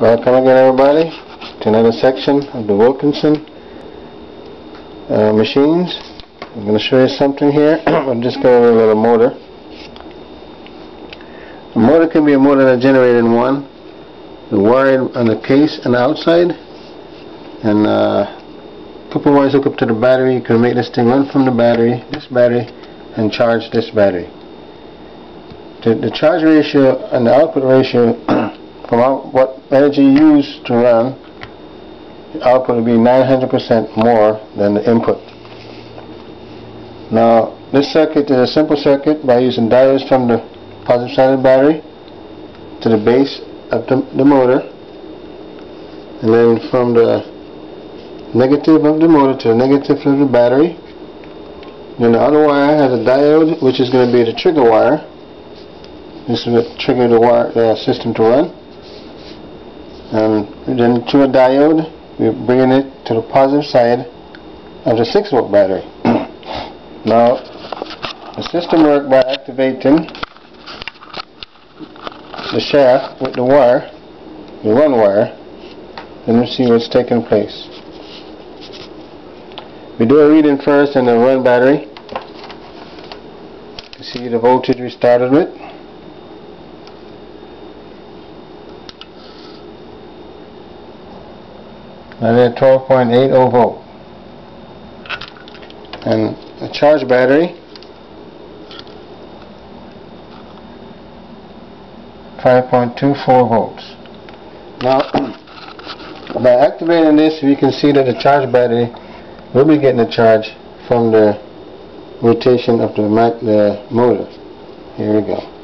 Welcome again everybody to another section of the Wilkinson uh, machines. I'm going to show you something here. I'm just go over a little motor. A motor can be a motor that generated one, the wire on the case and outside, and uh, couple wires hook up to the battery. You can make this thing run from the battery, this battery, and charge this battery. The, the charge ratio and the output ratio from out what energy used to run, the output will be 900% more than the input. Now, this circuit is a simple circuit by using diodes from the positive side of the battery to the base of the, the motor, and then from the negative of the motor to the negative of the battery. Then the other wire has a diode, which is going to be the trigger wire. This is what trigger the wire the system to run. And then through a diode, we're bringing it to the positive side of the 6 volt battery. now, the system works by activating the shaft with the wire, the run wire, then we see what's taking place. We do a reading first in the run battery see the voltage we started with. And then 12.80 volt. And the charge battery 5.24 volts. Now, by activating this, we can see that the charge battery will be getting a charge from the rotation of the, the motor. Here we go.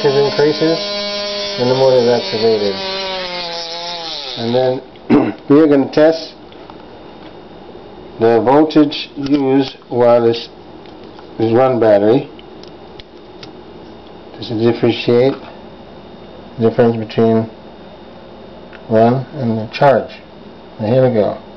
Voltage increases and the motor is activated. And then we are going to test the voltage used while this is run battery just to differentiate the difference between run and the charge. Now here we go.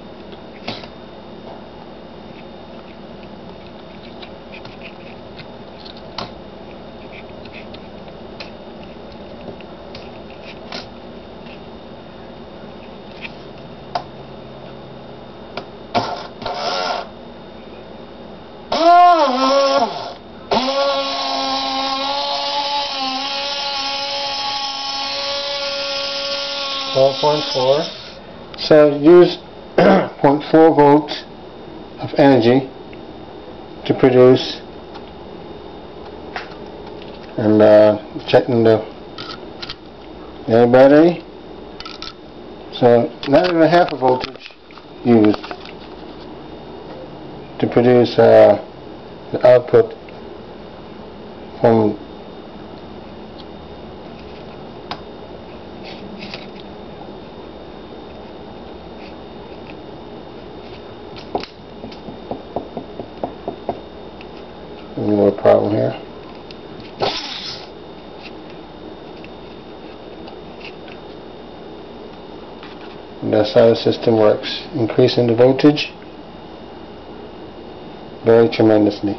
Twelve point four. So use 0.4 volts of energy to produce and uh, checking the air battery. So not even half a voltage used to produce uh, the output from no problem here. And that's how the system works, increasing the voltage very tremendously.